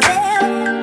Yeah.